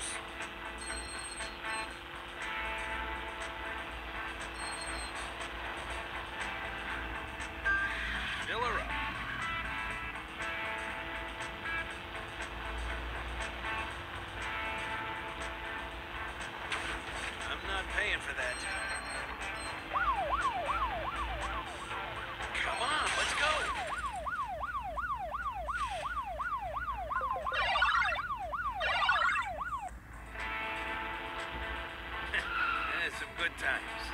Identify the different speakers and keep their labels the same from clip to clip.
Speaker 1: Adios. good times.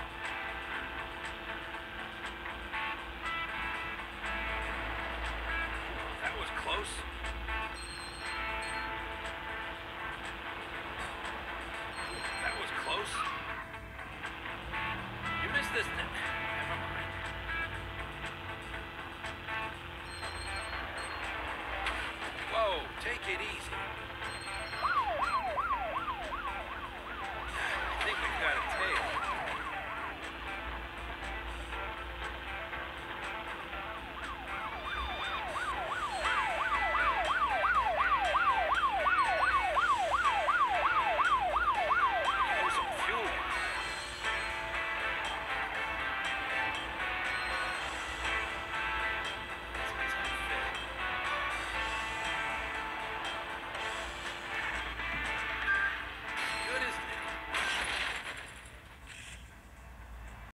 Speaker 1: That was close. That was close. You missed this.